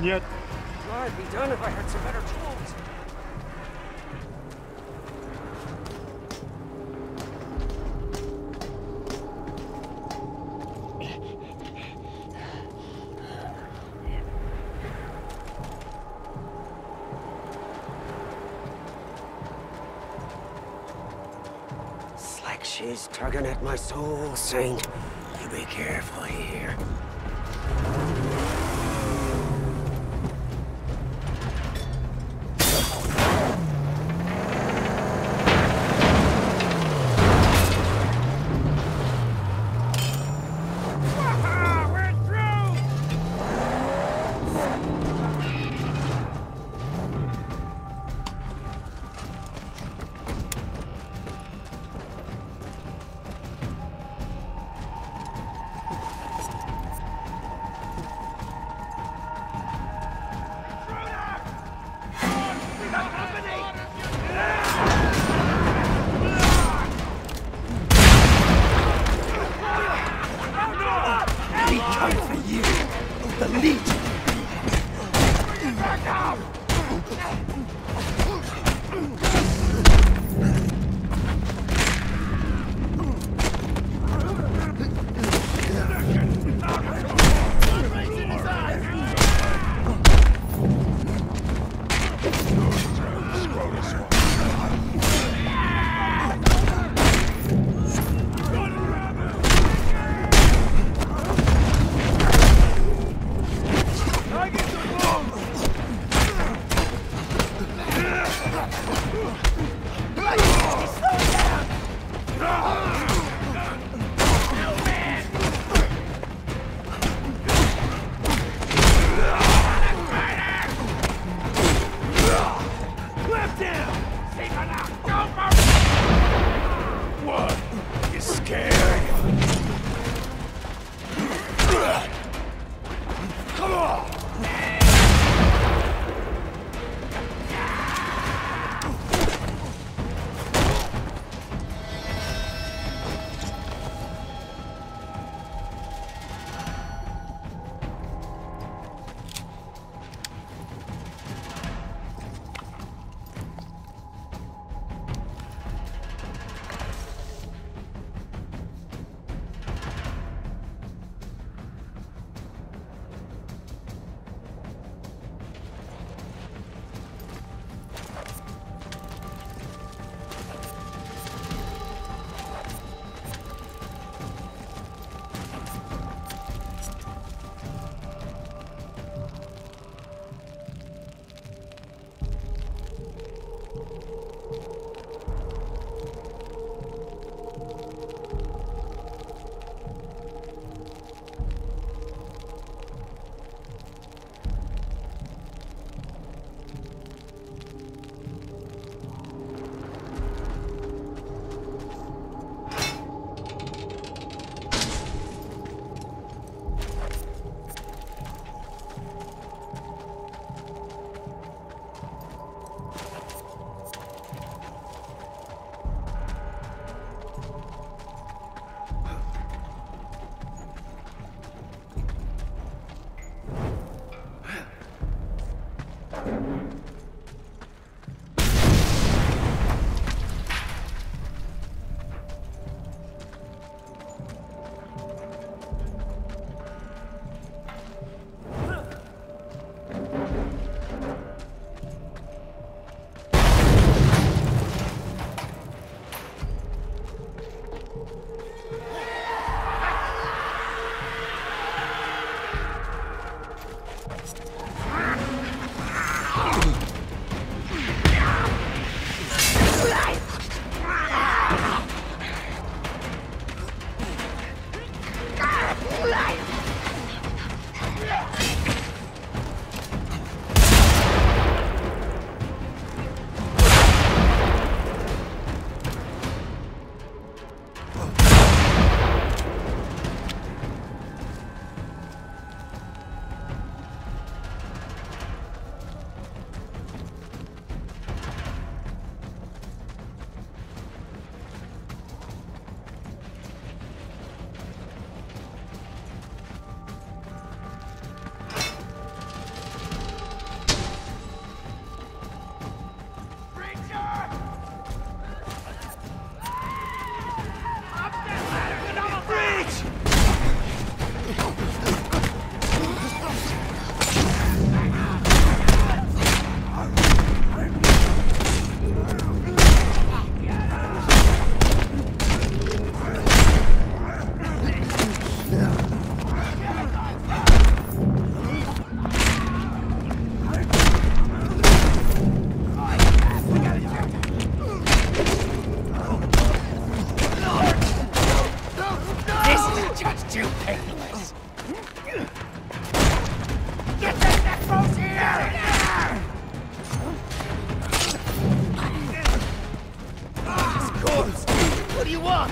done yet? I'd be done if I had some better tools. She's tugging at my soul, Saint. You be careful here. Just too painless. Get that, that foe's here! What do you want?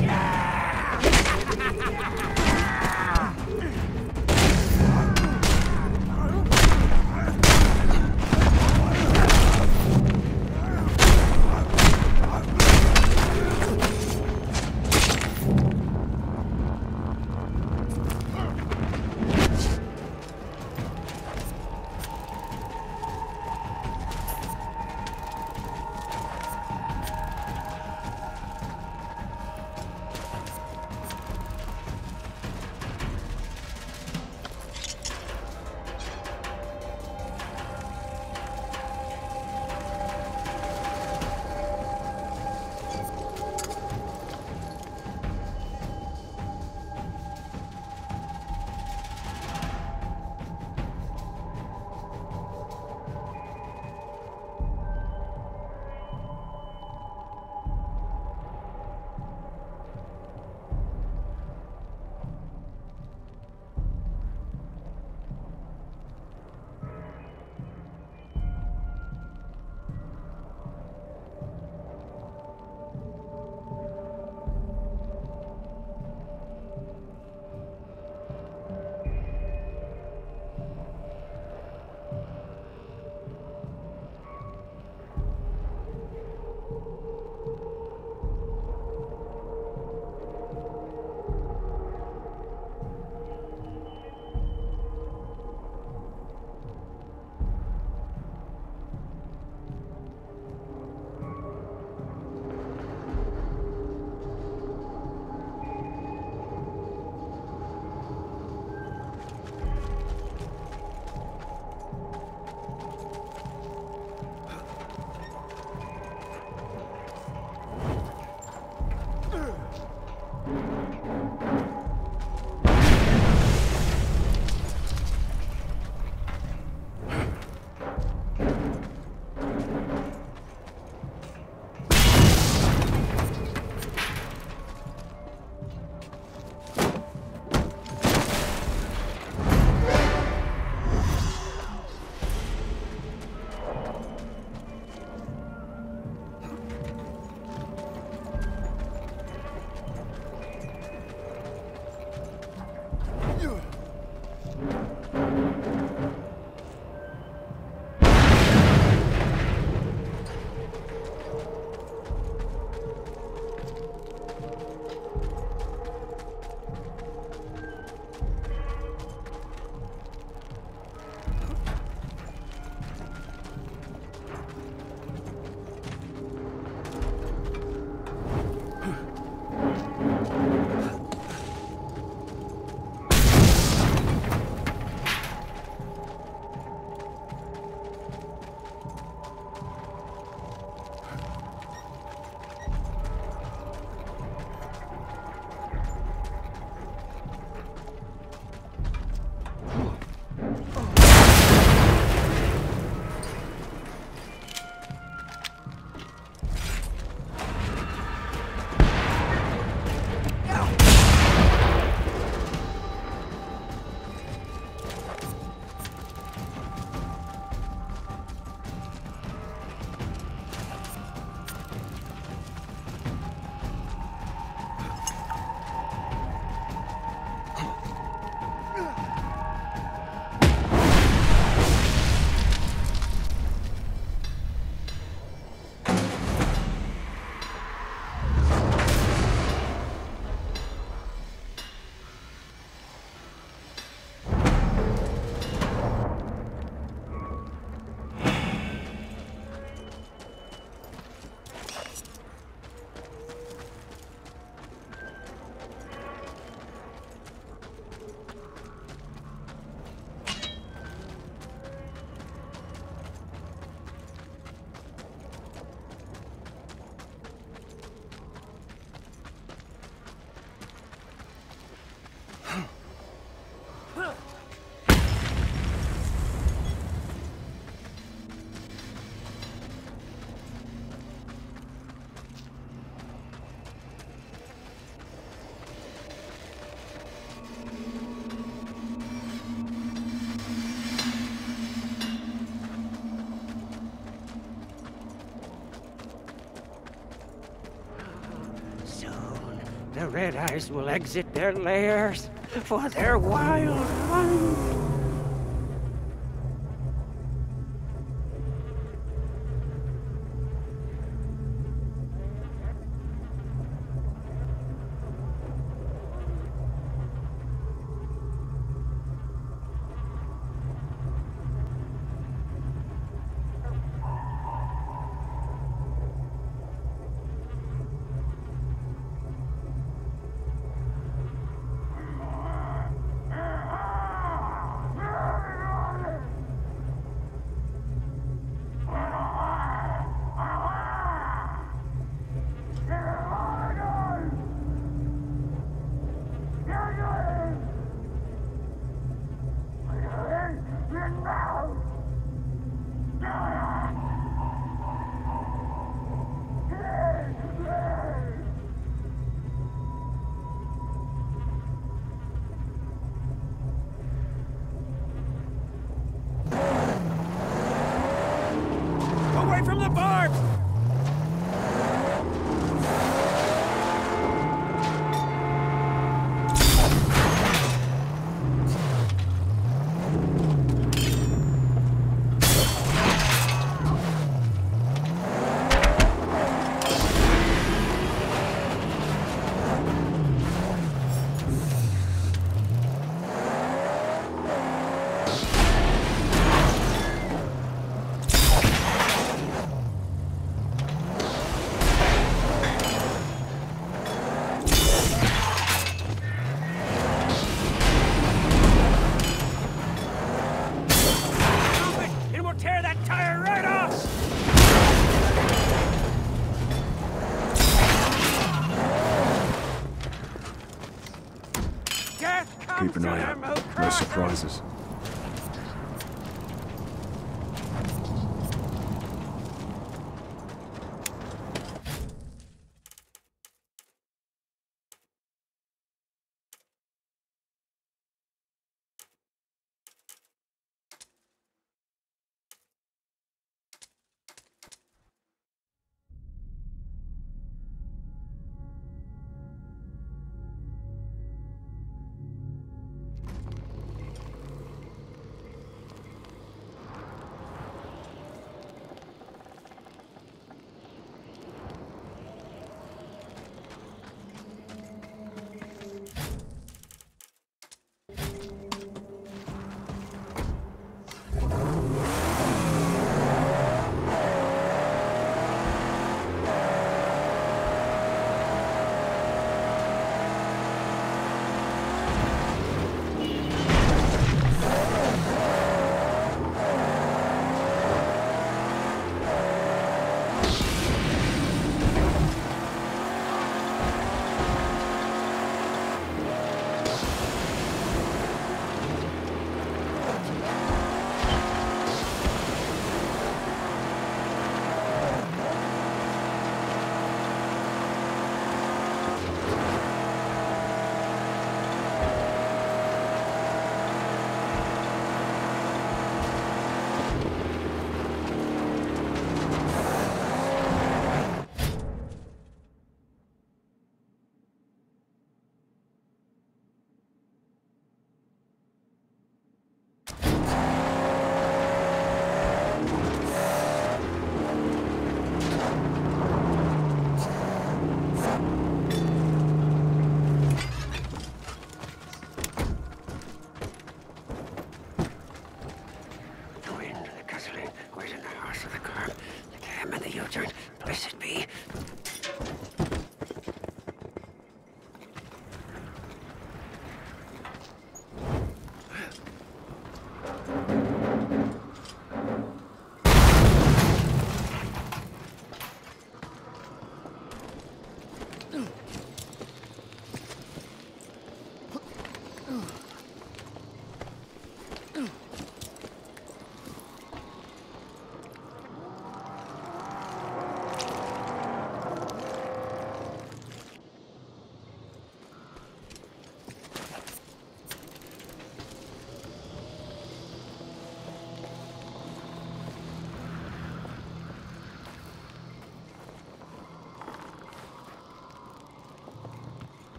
Yeah. The Red Eyes will exit their lairs for their wild hunt. Oh!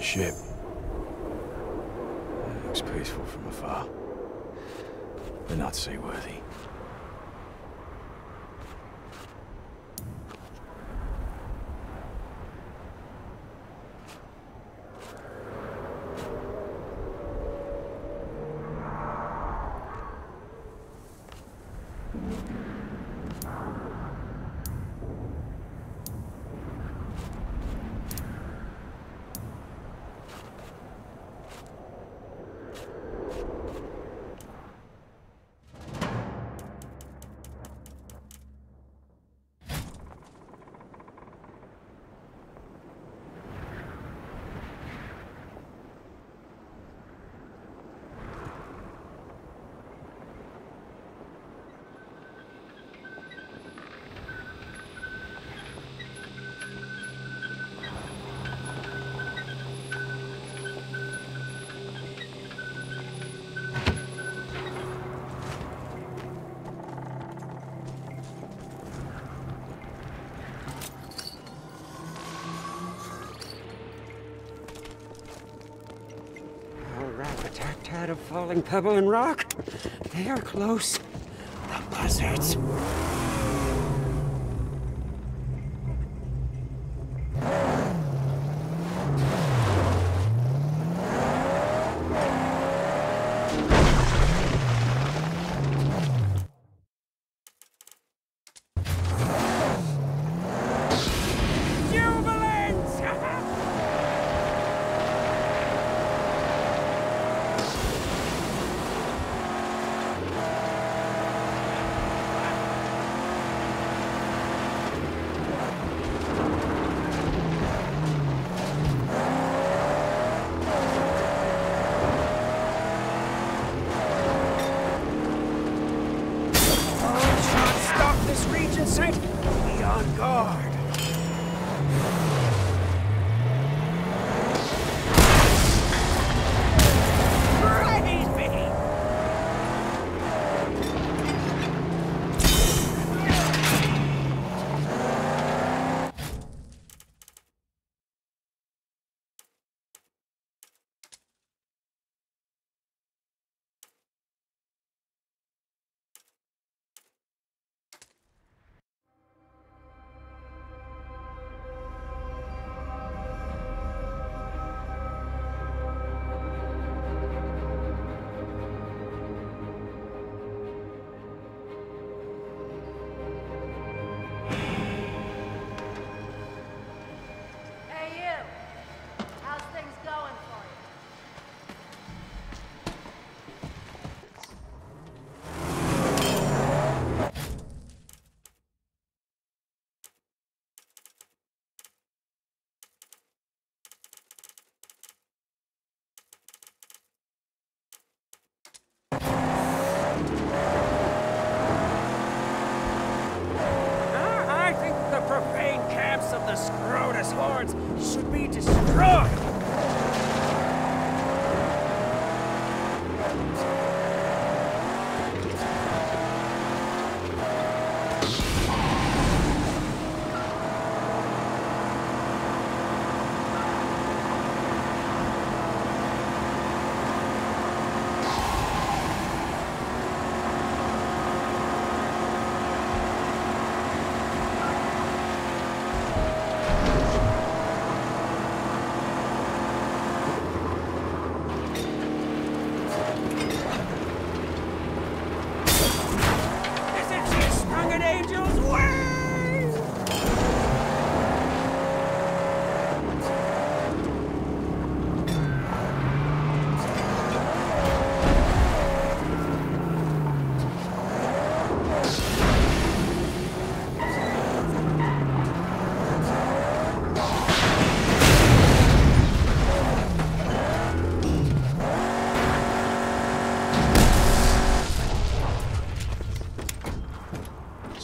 The ship. It looks peaceful from afar. But not seaworthy. Rat-a-tat-tat of falling pebble and rock. They are close.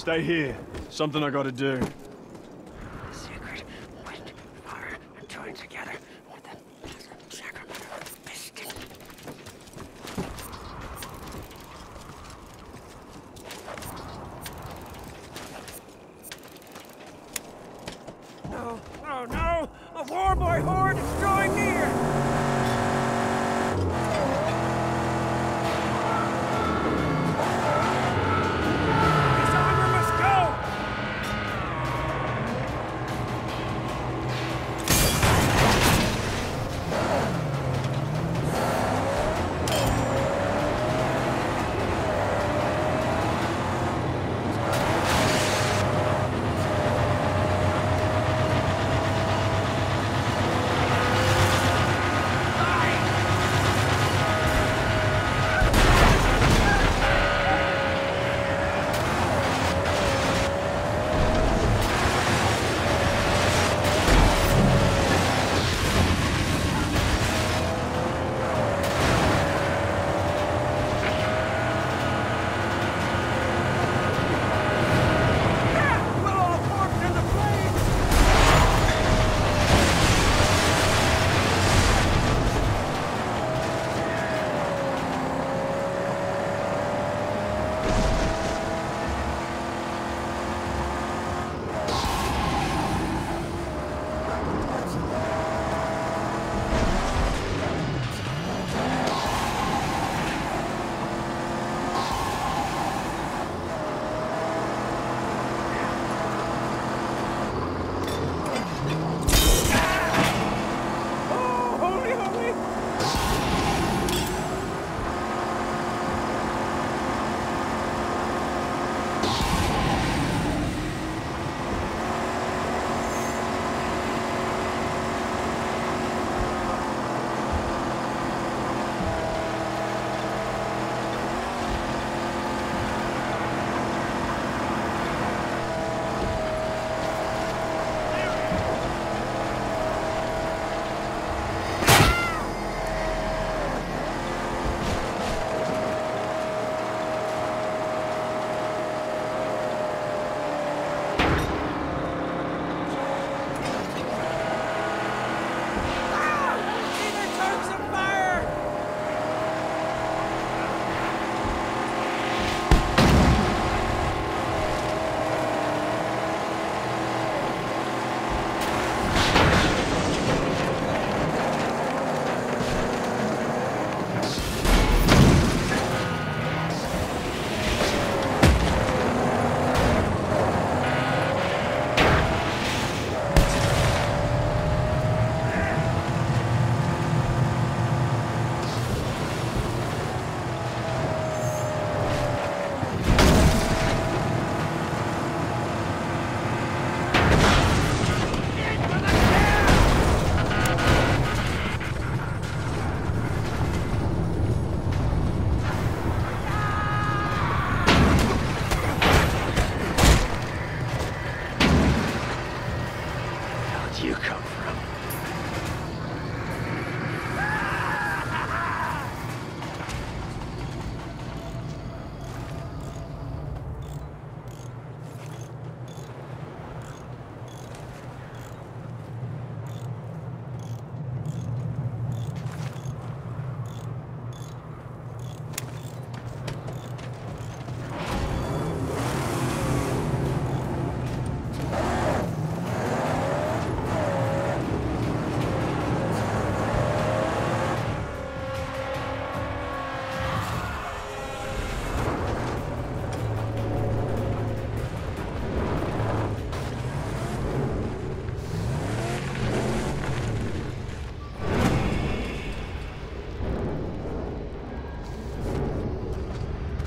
Stay here. Something I gotta do. Secret wind, fire, and join together with the sacrament of mystic. No, oh no! A warboy horde is drawing near!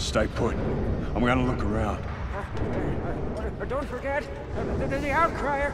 Stay put. I'm gonna look around. Uh, uh, don't forget the, the, the outcrier,